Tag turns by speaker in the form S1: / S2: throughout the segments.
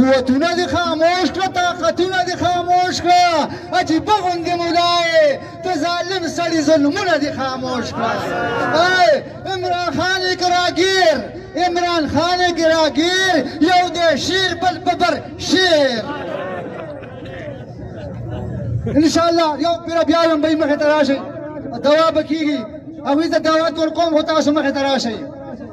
S1: قوتونه دې خاموش کړه طاقتونه دې خاموش کړه عجیبه غوندې مولا یې د ظالم سړي ظلمونه دې خاموش کړه عمران خان یې که راګیر عمران خان یې که راګیر یو دی شیر بل په بر شیر انشاءالله یو پېره بیا هم به یې مخې ته راشئ دوا به کېږي هغوی ته دعوت ورکوم خو تاسو مخې ته راشئ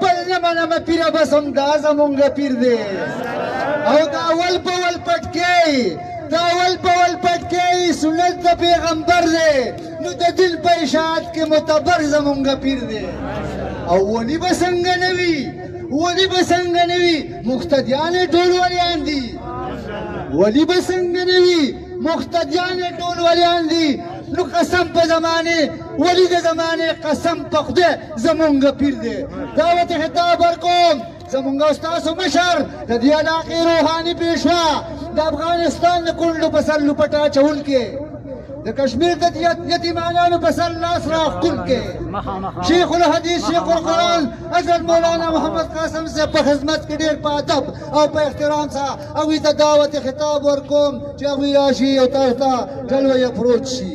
S1: بل نه منم پیر بس هم دا زمونږ پیر دی او دا اول په اول پټکی دا اول په اول پټکی سنت د پیغمبر دی نو د دین په اشاعت کې متبر زمونږ پیر دی او ولی به څنګه نه وي ولی به څنګه نه وي مقتدیان یې ټول ولیان دي ولی به څنګه نه وي مقتدیان یې ټول ولیان دي نو قسم په زمانه ولی د زمانه قسم په خدای زمونږ پیر دی دا وته خطاب ورکوم زمونږ ستاسو مشر د دې علاقې روحاني پیشوا د افغانستان د کونډو په سر لوپټه اچوونکی د کشمیر د یتیمانانو په سر لاس راښکون کې شیخ الحدیث شیخ القرآن حضرت مولانا محمد قاسم سے په خدمت کې ډېر په ادب او په احترام سره هغوی ته دعوت خطاب ورکوم چې هغوی راشي او تاسو ته جلوه یې پروت شي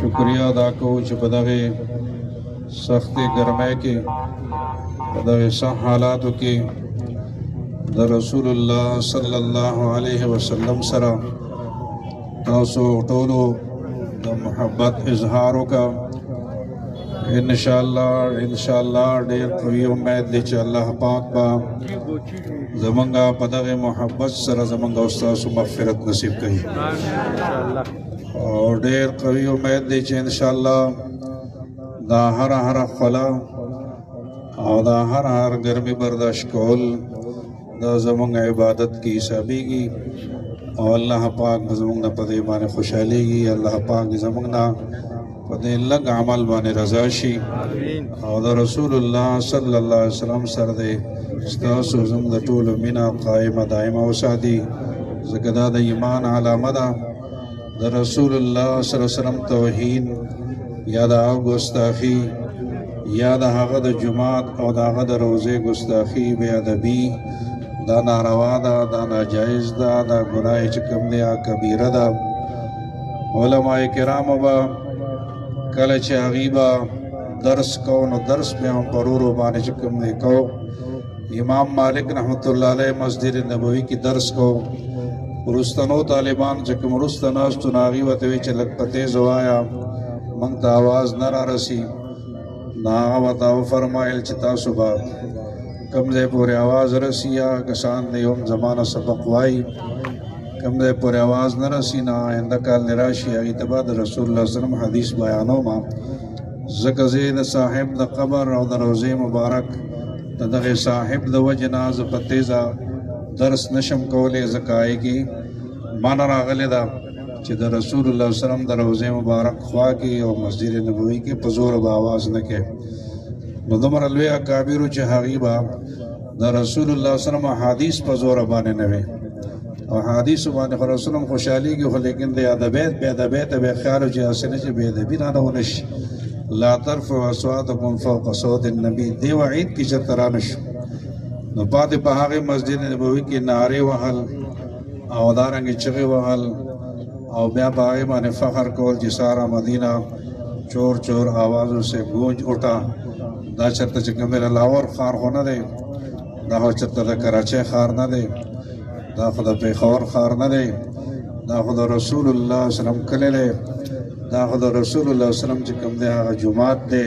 S2: شکریا ادا کوو چې په دغه سختې ګرمۍ کې په دغه سخت حالاتو کې د رسول الله صلی الله علیه وسلم سره تاسو ټولو د محبت اظهار وکړ ان شاء الله ان شاء الله ډېر قوي امید دی چې الله پاک با زمونږه په دغه محبت سره زمونږه استاد مغفرت نصیب کړي ان شاء الله او ډیر قوي امید دی چې ان شاء الله دا هر هر خلا او دا هر هر ګرمي برداشت کول دا زمونږ عبادت کې حسابيږي او الله پاک زمونږ په دې باندې خوشاليږي الله پاک زمونږ په دې لږ عمل باندې رضا شي او د رسول الله صلی الله علیه وسلم سره دې ستاسو زم د ټولو مینا قائمه دائمه وساتي ځکه دا د ایمان علامه ده د رسول الله صلی الله علیه وسلم توهین یا د هغه ګستاخی یا د هغه د جماعت او د هغه د روزه ګستاخی بیا د بی دا ناروا ده دا ناجایز ده دا ګناه چې کوم دی کبیره ده علماء کرام با کله چې هغه با درس کو نو درس به هم پرورو باندې چې کوم نه کو امام مالک رحمت الله علیه مسجد نبوي کې درس کو ورستنو طالبان چې کوم ورستناستو ناغي وته چې لګ پته زوایا مونږ ته आवाज نه را رسی نو هغه ورته وفرمایل چې تاسو به کوم ځای پورې اواز رسي یا کسان دی هم زمانه سبق وایي کوم ځای پورې اواز نه رسي نه آینده کال دی راشي هغې ته به د رسول الله وسلم حدیث بیانوم ځکه زه د صاحب د قبر او د روضې مبارک د دغه صاحب د وجې نه زه په تیزه درس نشم کولی ځکه هغې کې معنه راغلې ده چې د رسول الله صلی الله علیه وسلم د روزه مبارک خوا کې او مسجد نبوي کې په زور به आवाज نه کې نو دمر لوی اکابر چې هغه با د رسول الله صلی الله علیه وسلم حدیث په زور باندې نه وي او حدیث باندې پر رسول الله خوشحالي کې خو لیکن د ادبیت په ادبیت به خیال او چې اسنه چې به ادبی نه ونش لا ترف اصواتکم فوق صوت النبی دی وعید کې چې ترانش نو پاتې په هغه مسجد نبوي کې ناره وهل او دارنګ چغې وهل او بیا په هغې باندې فخر کول چې سارا مدینه چور چور آوازو سے گونج اٹھا دا چرته چې کوم لاور خار خو نه دی دا خو چرته د کراچۍ خار نه دی دا خو د پیښور خار نه دی دا خو د رسول الله صلی الله علیه وسلم کلی دی دا خو د رسول الله صلی الله علیه وسلم چې کوم دی هغه جمعات دی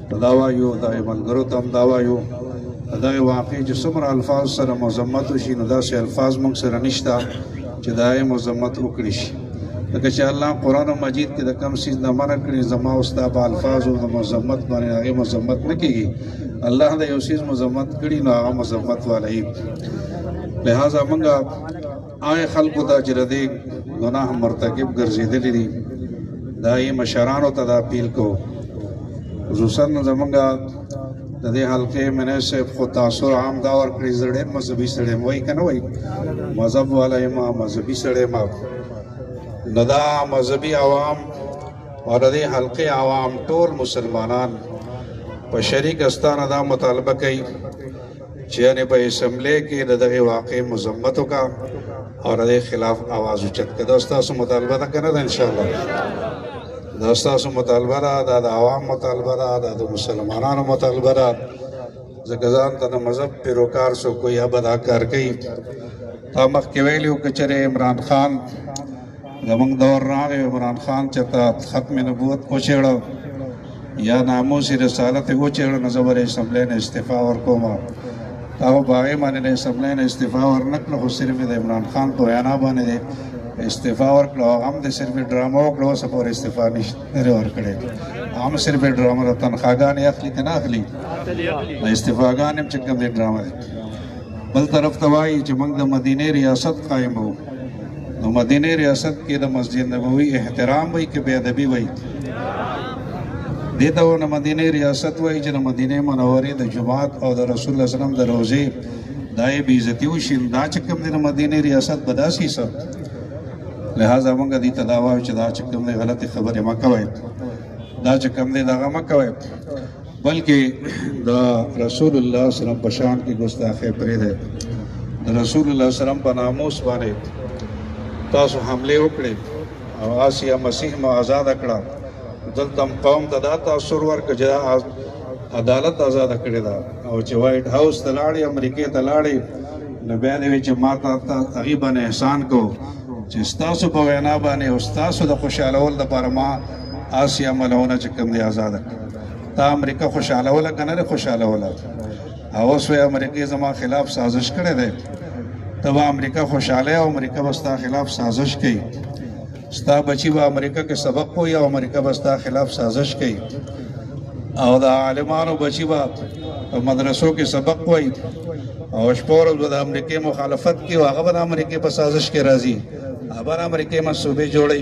S2: دا وایو دا ملګرو ته هم دا وایو دا واقع چې څومره الفاظ سره مذمت وشي نو داسې الفاظ موږ سره نشته چې دا یې مذمت وکړي شي لکه چې الله قرآن مجید کې د کم سیز نه منع کړي زما او ستا په الفاظو د مذمت باندې هغې مذمت نه کېږي الله د یو سیز مذمت کړي نو هغه مذمت والی لهذا موږ هغه خلکو ته چې د دې ګناه مرتکب ګرځېدلې دي دا یې مشرانو ته دا اپیل کو خصوصا زمونږه د دې حلقې منه صاحب خو تاثر عام دا ور کړی زړه مذهبي سړی موي کنه وای مذهب والا ما مذهبي سړی ما ندا مذهبي عوام او د دې حلقې عوام ټول مسلمانان په شریک استانه دا مطالبه کوي چې یعنی په اسمبلی کې د دغه واقع مذمت وکا او د خلاف आवाज اوچت کړه دا تاسو مطالبه ده کنه ان شاء الله دا تاسو مطالبه ده دا د عوام مطالبه ده دا د مسلمانانو مطالبه ده ځکه ځان ته د مذهب پیروکار سو کوی یا بدا کار کوي تا مخ کې ویلو کچره عمران خان زمنګ دور راغی عمران خان چې ته ختم نبوت او چېړو یا ناموس رسالت او چیرې نو زبر اسمبلی نه استعفا ورکوم تا او باغې باندې د اسمبلی نه استعفا ورنکړه خو صرف د عمران خان په وینا باندې استعفا ورکړه هم د صرف ډرامه وکړه اوس پورې استعفا نشته نه ورکړي هم صرف ډرامه د تنخواګانې اخلي کنه اخلي استعفاګانې هم چې کوم ډرامه بل طرف ته وایي چې موږ د مدینه ریاست قائم وو نو مدینه ریاست کې د مسجد نبوي احترام وي کې بے ادبي وي دته و نه مدینه ریاست وای چې مدینه منوره د جماعت او د رسول الله صلی الله علیه وسلم د روزه دای بی عزتی و شین دا چې کوم د مدینه ریاست بداسي سب لہذا موږ دې تداوا چې دا چې کوم غلطي خبره مکوي دا چې کوم دې دغه مکوي بلکې د رسول الله صلی الله علیه وسلم په شان کې ګستاخی پرې ده د رسول الله صلی الله علیه وسلم په ناموس باندې تاسو حمله وکړې او آسیا مسیح مو آزاد کړه دلته قوم ته دا تاثر ورکړ چې عدالت آزاد کړی دا او چې وایټ هاوس ته لاړې امریکې ته لاړې نو بیا دې چې ما ته هغه باندې احسان کو چې تاسو په وینا باندې او تاسو د خوشاله ول لپاره ما آسیا ملونه چې کوم دی آزاد کړ تا امریکا خوشالوله کنه نه خوشالوله اوس وی امریکا زما خلاف سازش کړی دی ته به امریکا خوشاله او امریکا به ستا خلاف سازش کوي ستا بچی به امریکا کې سبق وایي او امریکا به ستا خلاف سازش کوي او د عالمانو بچی به په مدرسو کې سبق وایي او شپور به د امریکې مخالفت کوي هغه به د امریکې په سازش کې راځي هغه به د امریکې مسوبې جوړي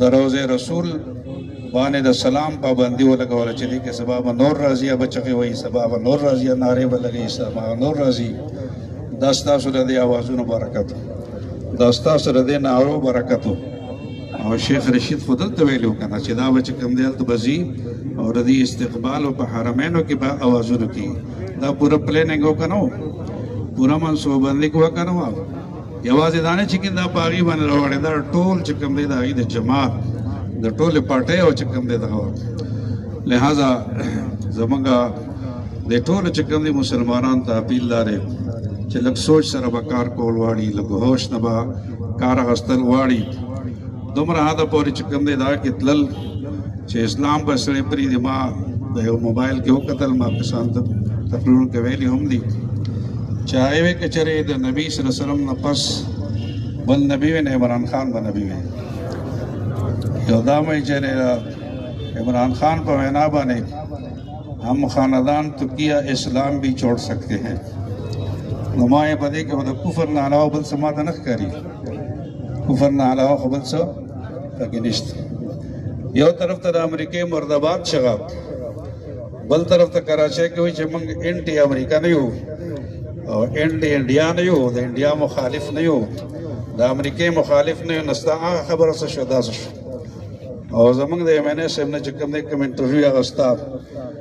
S2: د روزه رسول باندې د سلام پابندي ولګول چې دې کې سبب نور راضي یا بچي وایي سبب نور راضي یا ناره ولګي سبب نور راضي دا ستاسو د دې आवाजونو برکت دا ستاسو د دې نارو برکت او شیخ رشید خود ته ویلو کنه چې دا بچ کم دی ته بزي او د دې استقبال او په حرمینو کې به आवाजونه کوي دا پوره پلانینګ وکنو پوره منصوبه بندي وکنو یوازې دا نه چې کیندا په هغې باندې راوړېده ټول چې کوم دی د هغې د جماعت د ټولې پارټۍ او چې کوم دی دغه وه لهذا زمونږ د ټولو چې کوم دی مسلمانان ته اپیل دا دی چې لږ سوچ سره به کار کول غواړي لږ هوش نه به کار اخیستل غواړي دومره حد پورې چې کوم دی دا کې تلل چې اسلام به سړی پرې دی ما د یو موبایل کې وکتل ما کسان ته تقریر کې ویلي هم دي چې هغه وی کچره د نبی صلی الله علیه وسلم نه پس بل نبی وی نه عمران خان به نبی وی یو دا مې چې عمران خان په وینا باندې هم خاندان تکیه اسلام به چھوڑ سکتے ہیں نمائے بدے کہ وہ کفر نہ علاوہ بل سماعت نہ کری کفر نه علاوه خو بل څه پکې نشته یو طرف ته د امریکې مردباد شغه بل طرف ته کراچۍ کې وي چې موږ انټي امریکا نه یو او انټي انډیا نه یو د انډیا مخالف نه یو د امریکې مخالف نه یو نستا هغه خبره څه شو داسې شو او زمونږ د ایم ان ایس ایم نه چې کوم دې کوم انټرویو هغه ستا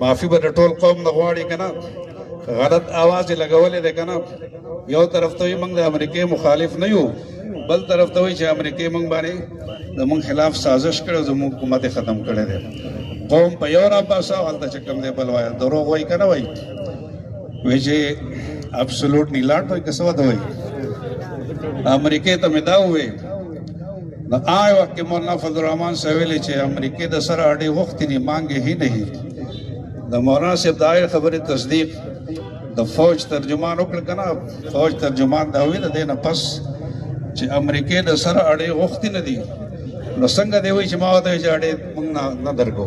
S2: معافي به د ټول قوم نه غواړي که نه غلط اواز یې لګولی دی که نه یو طرف ته وایي موږ د امریکې مخالف نه یو بل طرف ته وایي چې امریکې موږ باندې زموږ خلاف سازش کړی زموږ حکومت یې ختم کړی دی قوم په یو راپاسه او هلته چې کوم دی بل وایي دروغ وایي که نه وایي وایي چې ابسولوټ نیلاټ وایي که څه ورته وایي امریکې ته مې دا وویل نو آی وخت کې مولانا فضل الرحمن سویلې چې امریکې د سره اړې وخت نه مانګې هی نه هی د مولانا صاحب د آی خبره تصدیق د فوج ترجمان وکړ کنه فوج ترجمان دا وی د دینه پس چې امریکې د سره اړې وخت نه دی نو څنګه دی وی چې ما وته چې اړې مونږ نه درکو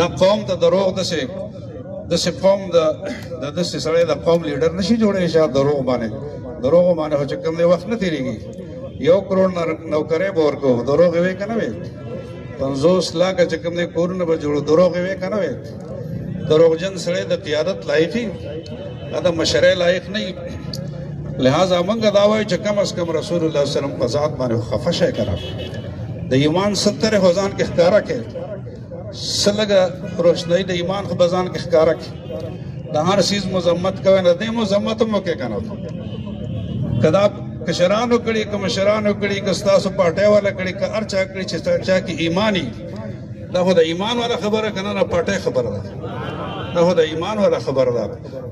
S2: دا قوم ته دروغ ده چې د سې قوم د د سې سره د قوم لیډر نشي جوړې شه دروغ باندې دروغ باندې هڅه کوم دی وخت نه تیریږي یو کروڑ نوکرې به ورکو دروغ وی کنه وی 50 لاک چې کوم نه کورونه به جوړو دروغ وی کنه وی دروغجن سره د قیادت لایقي دا مشره لایق نه لہذا موږ دا وایو چې کم از کم رسول الله صلی الله علیه وسلم په ذات باندې خفه شي کړه د ایمان 70 هزار کې ښکارا کې سلګه روشنۍ د ایمان خو بزان کې ښکارا کې د هر سیز مزمت کوي نه دې مزمت مو کې کنه کدا کشرانو کړي کوم شرانو کړي که تاسو پټه والا کړي که ارچا کړي چې چا کې ایمانی دا خو د ایمان والا خبره کنه نه پټه خبره ده دا خو د ایمان والا خبره ده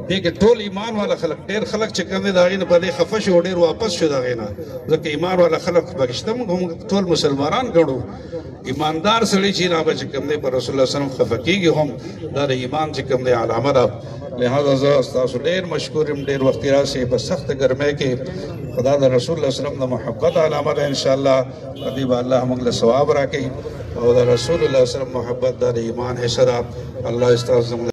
S2: دې کې ټول ایمان والا خلک ډېر خلک چې کوم دا غینه په دې خفه شو ډېر واپس شو دا غینه ځکه ایمان والا خلک پکشته موږ ټول مسلمانان ګڼو ایماندار سړی چې نه بچ کوم دی پر رسول الله صلی الله علیه وسلم خفقېږي هم دا د ایمان چې کوم دی علامه ده لہذا زه تاسو ډېر مشکور يم ډېر وخت راشي په سخت ګرمۍ کې خدا د رسول الله صلی الله علیه وسلم د محبت علامه ده ان شاء الله دې به الله موږ له ثواب راکړي او د رسول الله صلی الله علیه وسلم محبت د ایمان حصہ ده الله استاذ